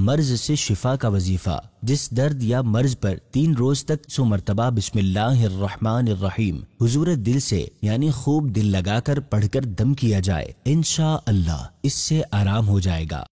मर्ज से शिफा का वजीफा। जिस दर्द या मर्ज पर तीन रोज तक सो मरतबा बिस्मिल्लाहिर्रहमानिर्रहीम। हुजूर दिल से, यानी खूब दिल लगाकर पढ़कर दम किया जाए। इन अल्लाह इससे आराम हो जाएगा।